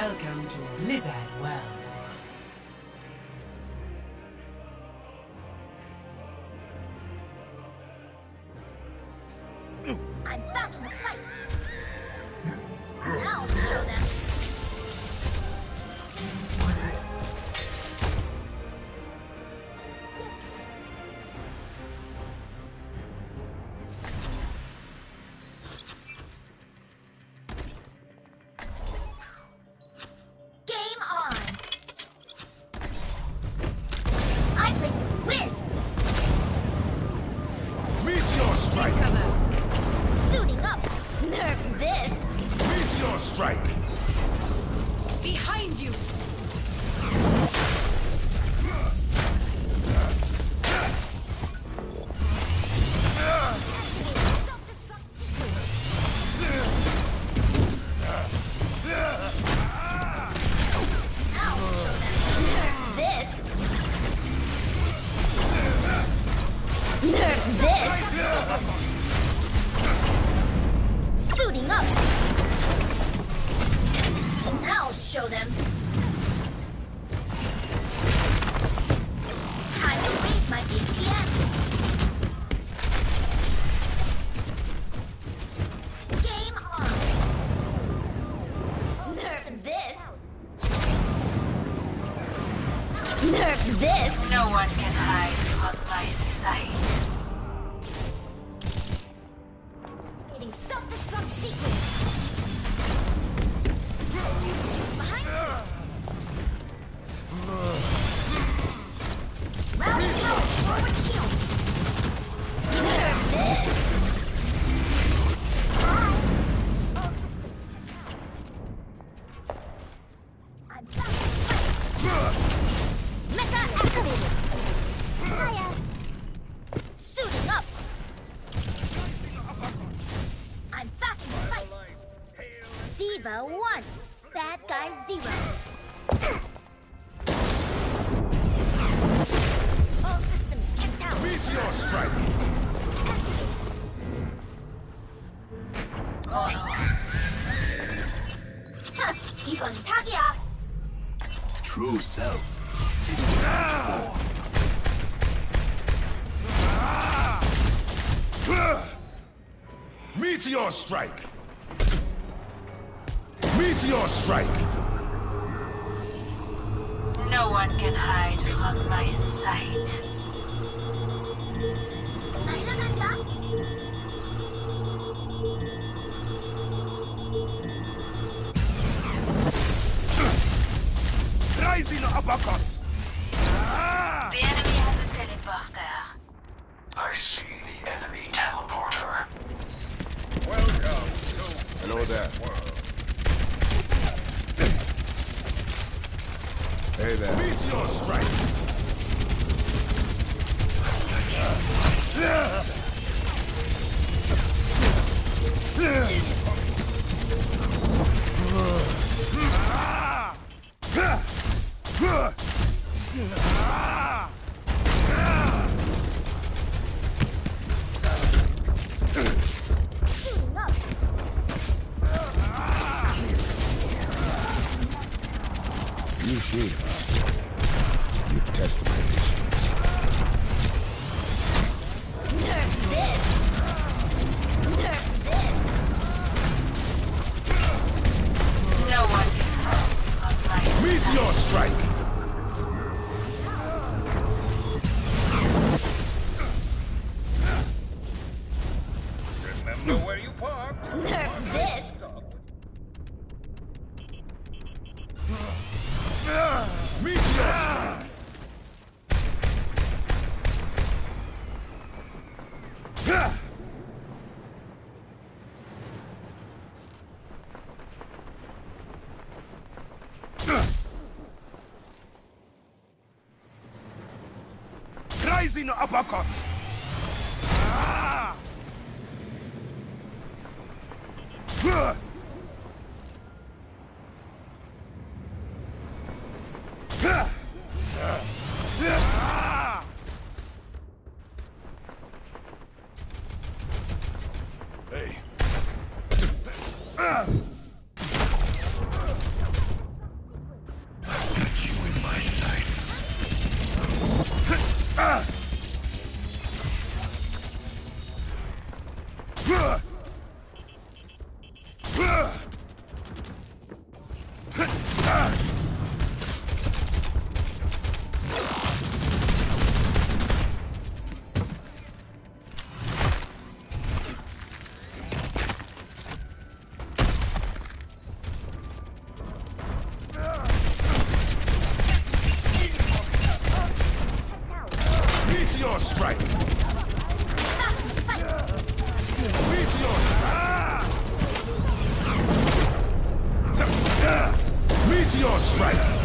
Welcome to Blizzard World. I'm back in the fight. I'll show them. Strike! Behind you! This. Nerf this. Suiting up. Now I'll show them. Time to my DPS. Game on. Nerf this. Nerf this! No one can hide from my sight. Self-destruct sequence! MEKA activated! Suiting up! I'm back in the fight! 1, bad guy 0. All systems checked out! Meteor strike! 이건 사기야! True self. Meteor strike! Meteor strike! No one can hide from my sight. Uppercut! The enemy has a teleporter. I see the enemy teleporter. Hello there. Hey there. Meteor strike! You shoot. You test the conditions. Rising uppercut! Ah! Hey, Meteor Strike!